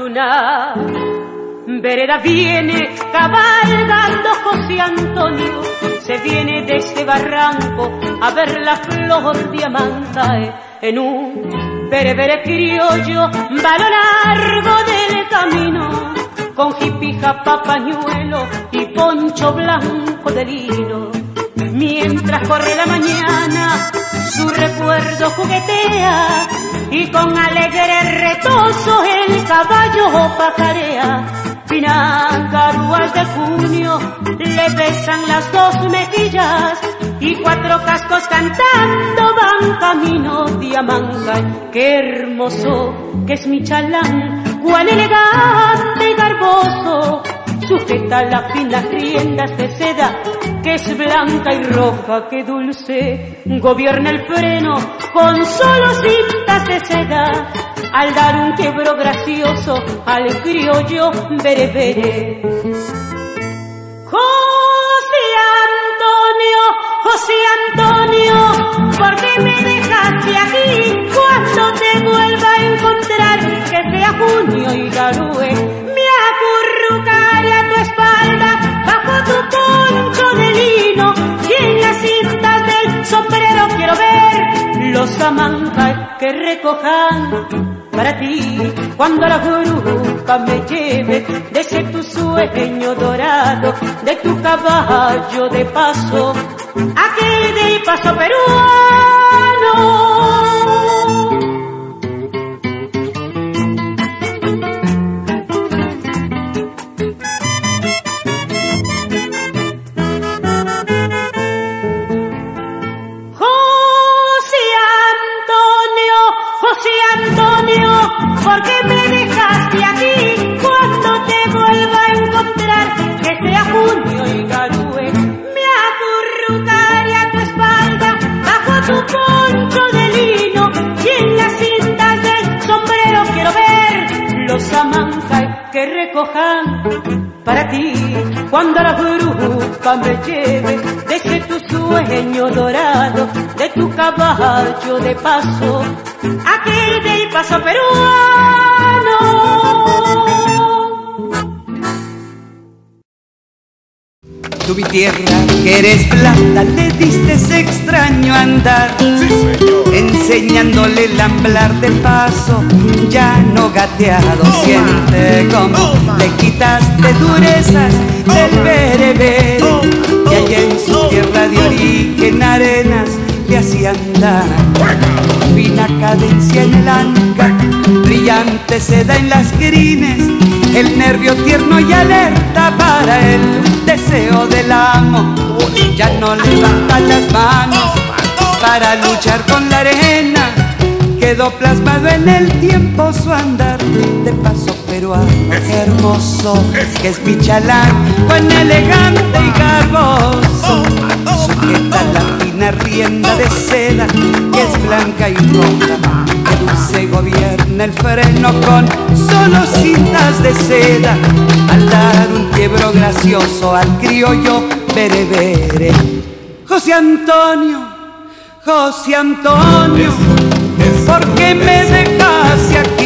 una vereda viene cabalgando José Antonio, se viene de este barranco a ver la flor diamante en un berebere criollo, va lo largo del camino, con jipija, papañuelo y poncho blanco de lino. Mientras corre la mañana, su recuerdo juguetea y con alegre retozo caballo pacarea. Financas de junio le besan las dos mejillas y cuatro cascos cantando van camino Diamanga. Qué hermoso que es mi chalán, cuán elegante y garboso sujeta las finas riendas de seda, que es blanca y roja, que dulce, gobierna el freno con solo cintas de seda, al dar un quebro gracioso al criollo berebere. José Antonio, José Antonio, ¿por qué me dejaste aquí cuando te vuelva a encontrar? Que sea junio y garúe que recojan para ti. Cuando la grupa me lleve de ese tu sueño dorado de tu caballo de paso aquel de paso peruano a tu espalda, bajo tu poncho de lino, y en las cintas del sombrero quiero ver los amanjas que recojan para ti cuando la grupa me lleve desde tu sueño dorado de tu caballo de paso aquí del paso peruano. Tu mi tierra, que eres blanda, le diste ese extraño andar. Enseñándole el amblar de paso, ya no gateado, siente como le quitaste durezas del berebere. Y allá en su tierra de origen, arenas, le hacían andar. Fina cadencia en el anca, brillante seda en las crines, el nervio tierno y alerta para el deseo del amo. Ya no levanta las manos para luchar con la arena, quedó plasmado en el tiempo su andar. De paso peruano hermoso, que es Pichalán, buen elegante y garboso, sujeta la rienda de seda que es blanca y roja. Que se gobierna el freno con solo cintas de seda. Al dar un quiebro gracioso al criollo berebere. José Antonio, José Antonio, ¿por qué me dejaste aquí?